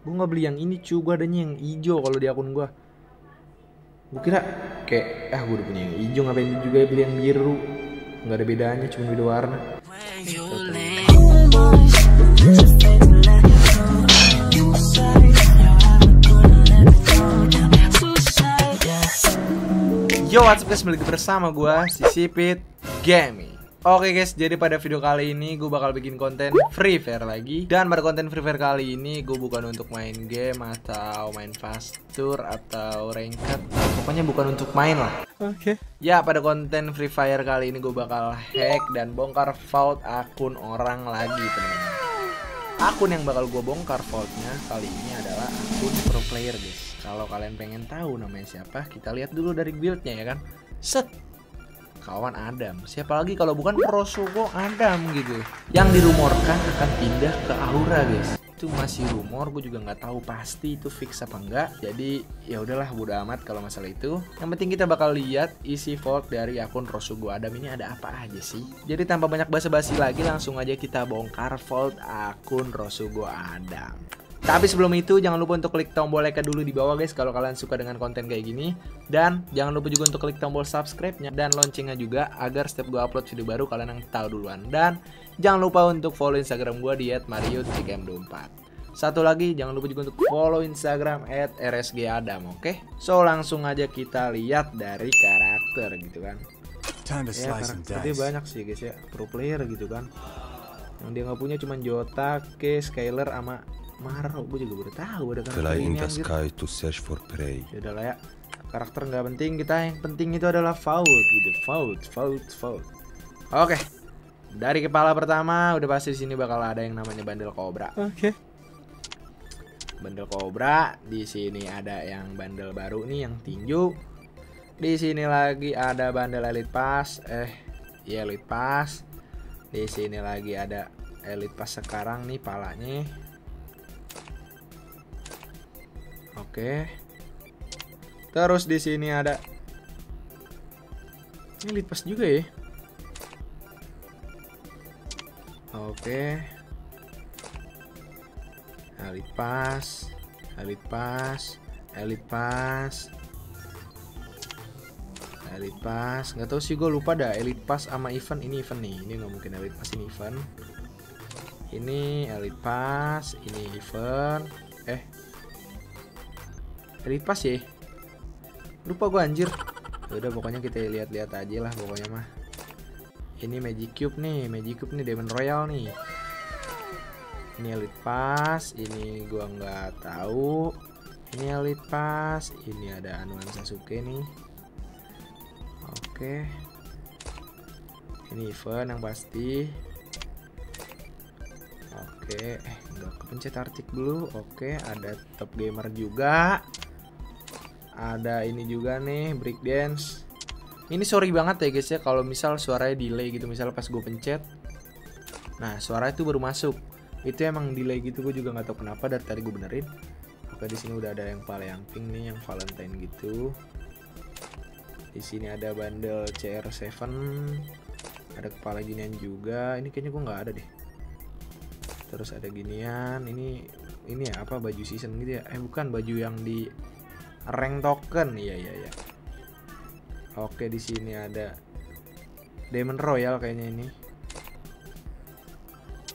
Gue nggak beli yang ini cu, gue adanya yang hijau kalau di akun gue. Gue kira kayak ah gue udah punya yang hijau ngapain juga beli yang biru. Nggak ada bedanya, cuma beda warna. Yo, what's up guys, balik bersama gue, si Sipit Gaming Oke guys, jadi pada video kali ini gue bakal bikin konten Free Fire lagi. Dan pada konten Free Fire kali ini gue bukan untuk main game atau main fast tour atau ranked Pokoknya bukan untuk main lah. Oke. Ya, pada konten Free Fire kali ini gue bakal hack dan bongkar vault akun orang lagi teman-teman. Akun yang bakal gue bongkar vaultnya kali ini adalah akun pro player guys. Kalau kalian pengen tahu namanya siapa, kita lihat dulu dari buildnya ya kan? Set Kawan Adam, siapa lagi kalau bukan Prosogo Adam gitu Yang dirumorkan akan pindah ke Aura guys itu masih rumor, gue juga nggak tahu pasti itu fix apa enggak. Jadi ya udahlah bodo amat kalau masalah itu. Yang penting kita bakal lihat isi vault dari akun Rosugo Adam ini ada apa aja sih. Jadi tanpa banyak basa-basi lagi langsung aja kita bongkar vault akun Rosugo Adam. Tapi sebelum itu jangan lupa untuk klik tombol like dulu di bawah guys kalau kalian suka dengan konten kayak gini dan jangan lupa juga untuk klik tombol subscribe-nya dan loncengnya juga agar setiap gue upload video baru kalian yang tahu duluan dan jangan lupa untuk follow Instagram gue di @mario24. Satu lagi jangan lupa juga untuk follow Instagram @rsgadam, oke? So langsung aja kita lihat dari karakter gitu kan. Ya slice and karakter dia dice. banyak sih guys ya pro player gitu kan yang dia nggak punya cuma Jota, Ke, Skyler sama Maro gue juga baru tahu ada karakter Fly in the sky to search for prey. ya udah lah ya karakter nggak penting kita yang penting itu adalah Fault gitu. Fault, Fault, Fault oke dari kepala pertama udah pasti di sini bakal ada yang namanya bandel kobra Oke. bandel kobra di sini ada yang bandel baru nih yang tinju. Di sini lagi ada bandel elite pass eh iya elite pass. Di sini lagi ada elite pass sekarang nih palanya oke terus di sini ada ini pass juga ya oke Elite Pass, Elite Pass, Elite Pass, Elite Pass. Nggak tahu sih gue lupa dah Elite Pass sama event ini event nih. Ini nggak mungkin Elite Pass ini event. Ini Elite Pass, ini event. Elite Pass ya? Lupa gue anjir. Ya Udah pokoknya kita lihat-lihat aja lah pokoknya mah. Ini Magic Cube nih, Magic Cube nih Diamond Royal nih. Ini elite pass ini gua nggak tahu. Ini elite pass ini ada anuan Sasuke nih. Oke. Ini event yang pasti. Oke eh nggak kepencet artik dulu. Oke ada top gamer juga ada ini juga nih break dance. Ini sorry banget ya guys ya kalau misal suaranya delay gitu misal pas gue pencet. Nah suara itu baru masuk. Itu emang delay gitu gue juga nggak tahu kenapa dari tadi gue benerin. Oke di sini udah ada yang pala yang pink nih yang Valentine gitu. Di sini ada bandel CR7 ada kepala ginian juga. Ini kayaknya gue nggak ada deh. Terus ada ginian. Ini ini ya apa baju season gitu ya? Eh bukan baju yang di rank token iya iya iya. Oke di sini ada Diamond Royal kayaknya ini.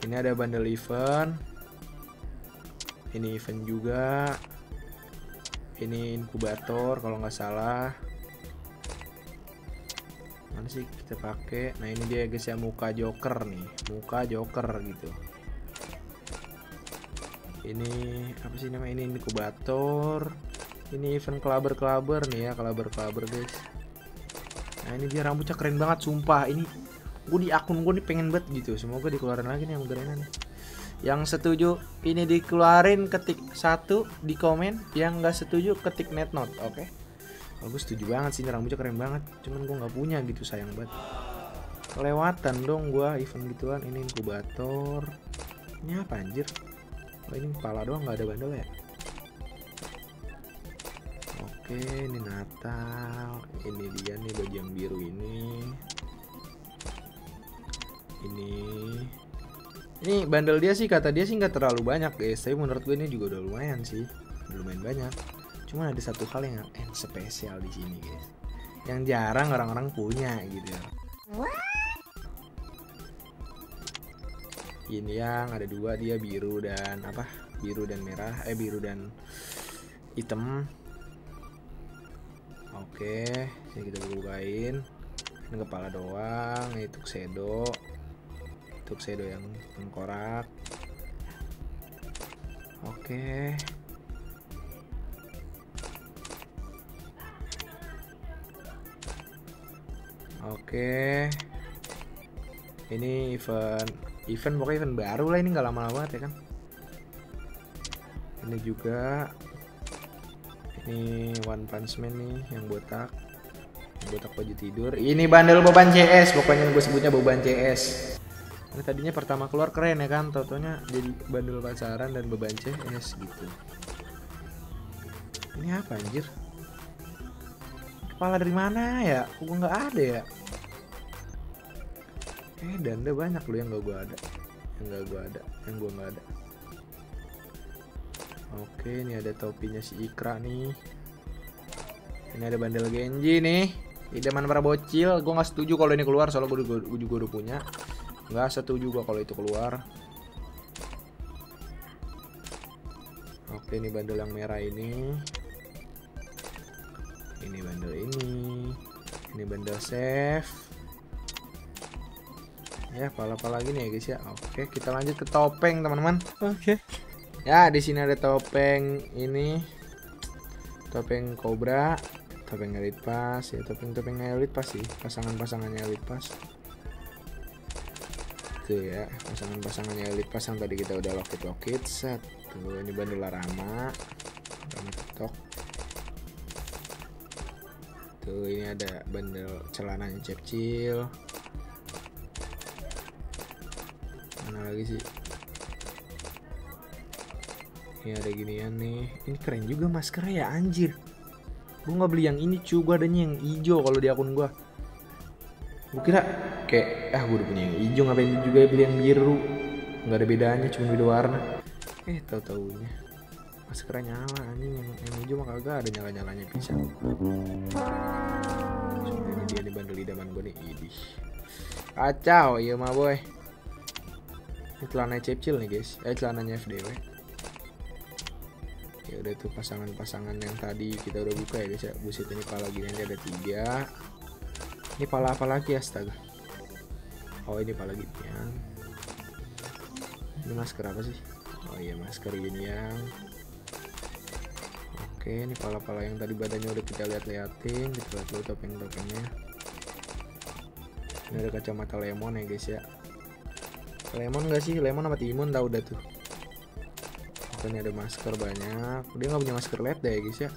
Ini ada bundle event. Ini event juga. Ini inkubator kalau nggak salah. Mana sih kita pakai? Nah ini dia guys ya muka joker nih. Muka joker gitu. Ini apa sih nama ini inkubator ini event kelaber kelaber nih ya kelaber kelaber guys. Nah ini dia rambutnya keren banget sumpah. Ini gue di akun gue nih pengen banget gitu. Semoga dikeluarin lagi nih yang Garena nih yang setuju ini dikeluarin ketik satu di komen. Yang nggak setuju ketik net note oke? Kalau gue setuju banget sih ini rambutnya keren banget. Cuman gue nggak punya gitu sayang banget. Kelewatan dong gue event gituan. Ini inkubator. Ini apa anjir? Oh ini kepala doang nggak ada bandel ya oke ini Natal. Ini dia nih baju yang biru ini. Ini. Ini bandel dia sih kata dia sih nggak terlalu banyak guys. Tapi menurut gue ini juga udah lumayan sih. Udah lumayan banyak. Cuma ada satu hal yang eh, spesial di sini guys. Yang jarang orang-orang punya gitu ya. Ini yang ada dua dia biru dan apa? Biru dan merah. Eh biru dan hitam oke sini kita bukain. Ini kepala doang ini tuxedo. Tuxedo yang tengkorak. Oke. Oke. Ini event event pokoknya event baru lah ini nggak lama-lama ya kan? Ini juga ini One Punch Man nih yang botak. Botak baju tidur. Ini bandel beban CS pokoknya gue sebutnya beban CS ini tadinya pertama keluar keren ya kan totonya jadi bandel pasaran dan beban CS gitu. Ini apa anjir? Kepala dari mana ya? Gue nggak ada ya? Eh danda banyak loh yang gak gue ada. Yang gak gue ada yang gue nggak ada oke ini ada topinya si Ikra nih. Ini ada bandel Genji nih. Idaman para bocil? Gue nggak setuju kalau ini keluar soalnya gue, juga udah punya. Nggak setuju gue kalau itu keluar. Oke ini bandel yang merah ini. Ini bandel ini. Ini bandel save ya pala-pala gini ya guys ya? Oke kita lanjut ke topeng teman-teman. Oke ya di sini ada topeng ini. Topeng cobra topeng elite pass ya topeng-topeng elite pass sih pasangan-pasangannya elite pass. Tuh ya pasangan-pasangannya elite pass yang tadi kita udah lokit set. Tuh ini bandel rama rama tiktok tuh ini ada bandel celananya cepcil mana lagi sih ini ada ginian nih. Ini keren juga masker ya anjir. Gue nggak beli yang ini cuy gue adanya yang hijau kalau di akun gue gue kira kayak ah gue udah punya yang hijau. Ngapain juga beli yang biru? Nggak ada bedanya cuma beda warna. Eh tau taunya maskernya nyala anjing. Yang, yang hijau mah kagak ada nyala nyalanya bisa ini dia nih bandel idaman gue nih. Idih. Kacau iya mah boy. Ini celana cepcil nih guys. Eh celananya FDW ya udah tuh pasangan-pasangan yang tadi kita udah buka ya guys ya buset ini pala gini aja ada tiga. Ini pala apa lagi astaga? Oh ini pala ginian ini masker apa sih? Oh iya masker ginian oke ini pala-pala yang tadi badannya udah kita lihat-liatin kita lihat dulu topeng-topengnya. Ini ada kacamata lemon ya guys ya. Lemon gak sih? Lemon apa timun tau udah tuh ini ada masker banyak. Dia nggak punya masker led deh guys ya.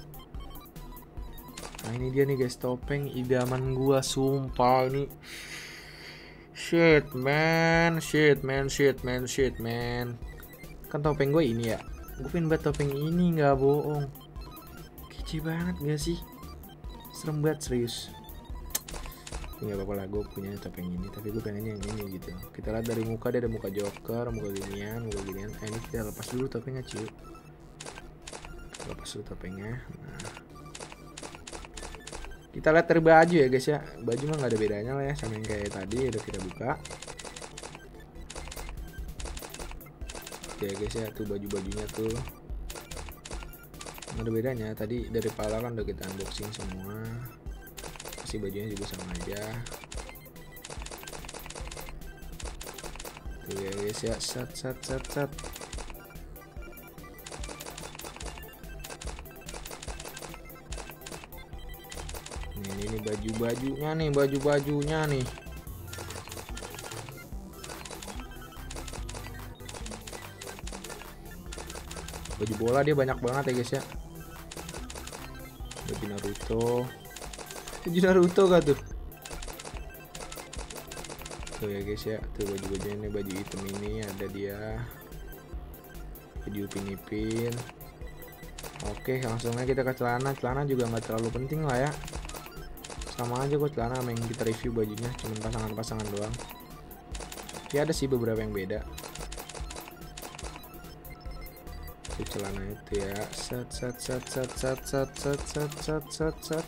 Nah ini dia nih guys topeng idaman gua sumpah ini. Shit man. Shit man. Shit man. Shit man. Kan topeng gue ini ya. Gue pengen buat topeng ini nggak bohong. Kece banget gak sih? Serem banget serius nggak apa-apa lah gue punya topeng ini. Tapi gue pengennya yang ini gitu. Kita lihat dari muka dia ada muka joker muka ginian muka ginian. Eh, ini kita lepas dulu topengnya cuy lepas dulu topengnya. Nah. Kita lihat dari baju ya guys ya. Baju mah nggak ada bedanya lah ya sama yang kayak tadi udah kita buka. Oke ya guys ya tuh baju-bajunya tuh. Nggak ada bedanya. Tadi dari pala kan udah kita unboxing semua si bajunya juga sama aja. Tuh ya guys ya set set set set ini ini, baju bajunya nih baju bajunya nih. Baju bola dia banyak banget ya guys ya. Baju Naruto baju Naruto gak tuh? Tuh ya guys ya. Tuh baju bajunya ini baju hitam ini ada dia. Baju upin ipin oke langsung aja kita ke celana. Celana juga nggak terlalu penting lah ya. Sama aja kok celana sama yang kita review bajunya cuman pasangan-pasangan doang. Ya ada sih beberapa yang beda. Celana itu ya. Set set set set set set set set set set set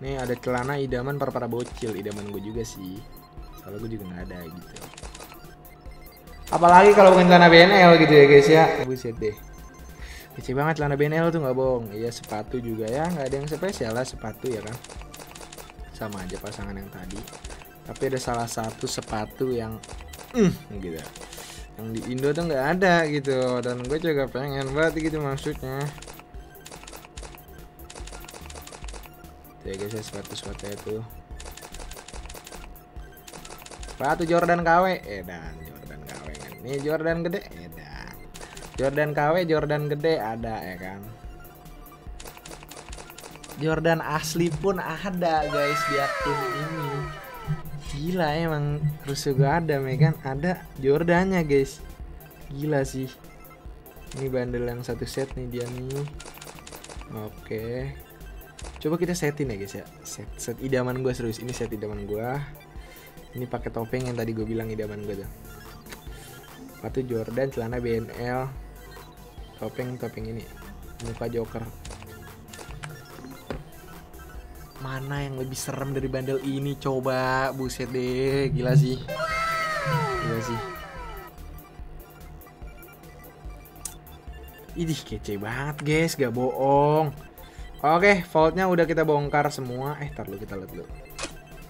nih ada celana idaman para para bocil. Idaman gue juga sih. Soalnya gue juga nggak ada gitu. Apalagi kalau bukan celana BNL gitu ya guys ya. Buset deh. Kece banget celana BNL tuh nggak bohong. Iya sepatu juga ya. Nggak ada yang spesial lah sepatu ya kan. Sama aja pasangan yang tadi. Tapi ada salah satu sepatu yang mm, gitu. Yang di Indo tuh nggak ada gitu. Dan gue juga pengen banget gitu maksudnya ya guys ya sepatu sepatu itu. Sepatu Jordan KW eh dan Jordan KW kan. Ini Jordan gede. Eh dan. Jordan KW Jordan gede ada ya kan. Jordan asli pun ada guys di akun ini. Gila emang rusuh gak ada Megan. Ada Jordannya guys. Gila sih. Ini bandel yang satu set nih dia nih. Oke coba kita setin ya guys ya. Set set idaman gue serius. Ini set idaman gue ini pakai topeng yang tadi gue bilang idaman gue tuh. Sepatu Jordan celana BNL topeng topeng ini. Muka Joker. Mana yang lebih serem dari bandel ini coba? Buset deh gila sih. Gila sih. Idih kece banget guys. Gak bohong Oke vaultnya udah kita bongkar semua. Eh tar lu kita lihat dulu.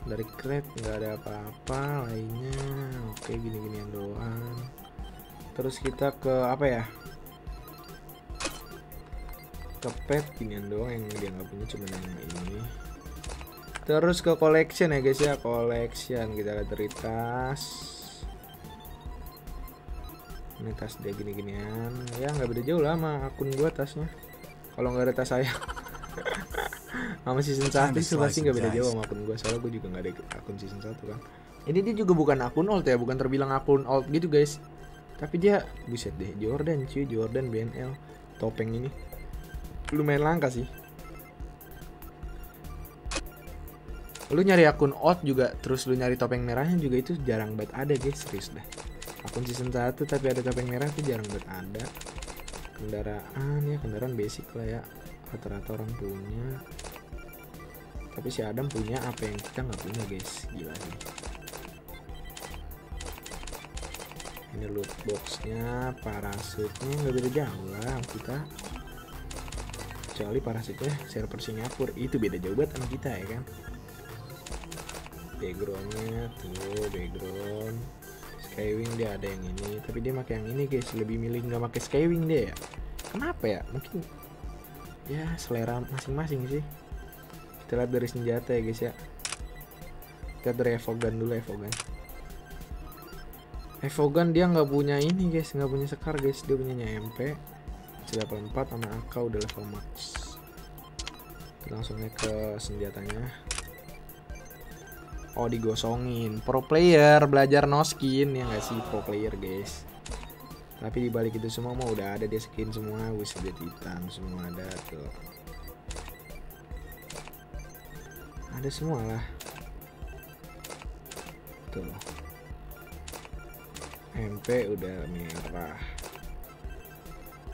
Dari crate nggak ada apa-apa lainnya. Oke gini-ginian doang. Terus kita ke apa ya? Ke pet ginian doang yang dia nggak punya cuma yang ini. Terus ke collection ya guys ya, collection kita lihat dari tas. Ini tas dia gini-ginian, ya nggak beda jauh lah sama akun gua tasnya. Kalau nggak ada tas saya, sama season satu sih pasti nggak beda jauh sama akun gua. Soalnya gua juga nggak ada akun season satu kan. Ini dia juga bukan akun old ya, bukan terbilang akun old gitu guys. Tapi dia buset deh, Jordan cuy, Jordan BNL, topeng ini. Lumayan langka sih. lu nyari akun out juga terus lu nyari topeng merahnya juga itu jarang banget ada guys. Serius deh akun season 1 tapi ada topeng merah itu jarang banget ada. Kendaraan ya kendaraan basic lah ya. Rata-rata orang punya tapi si Adam punya apa yang kita nggak punya guys. Gila nih ini loot boxnya parasutnya nggak beda jauh lah kita. Kecuali parasutnya server Singapura. Itu beda jauh banget sama kita ya kan? Backgroundnya tuh background. Skywing dia ada yang ini. Tapi dia pakai yang ini guys. Lebih milih nggak pakai skywing dia ya? Kenapa ya? Mungkin ya selera masing-masing sih kita lihat dari senjata ya guys ya. Kita dari Evogan dulu Evogan. Evogan dia nggak punya ini guys. Nggak punya sekar guys. Dia punya MP 94 sama AK udah level max. Kita langsung naik ke senjatanya. Oh digosongin. Pro player belajar no skin. Ya nggak sih pro player guys. Tapi dibalik itu semua mau udah ada dia skin semua. Wis titan semua ada tuh Ada semua lah. Tuh. MP udah merah.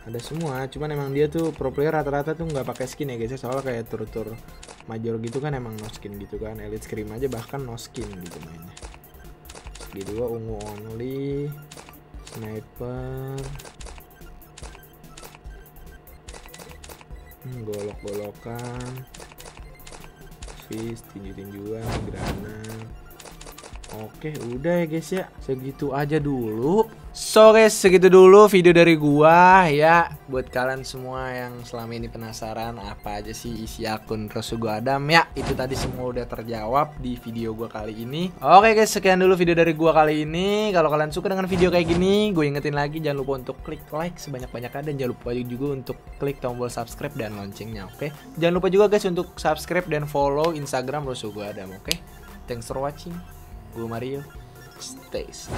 Ada semua cuman emang dia tuh pro player rata-rata tuh nggak pakai skin ya guys ya. soalnya kayak tur-tur major gitu kan emang no skin gitu kan. Elite scream aja bahkan no skin gitu mainnya. Di dua ungu only sniper. Hmm, golok-golokan servis tinju tinjuan gerana oke udah ya guys ya segitu aja dulu So guys, segitu dulu video dari gua ya. Buat kalian semua yang selama ini penasaran apa aja sih isi akun Rosugo Adam ya, itu tadi semua udah terjawab di video gua kali ini. Oke guys, sekian dulu video dari gua kali ini. Kalau kalian suka dengan video kayak gini, gue ingetin lagi jangan lupa untuk klik like sebanyak-banyaknya dan jangan lupa juga untuk klik tombol subscribe dan loncengnya, oke? Jangan lupa juga guys untuk subscribe dan follow Instagram Rosugo Adam, oke? Thanks for watching. Blue Amarillo. Stays.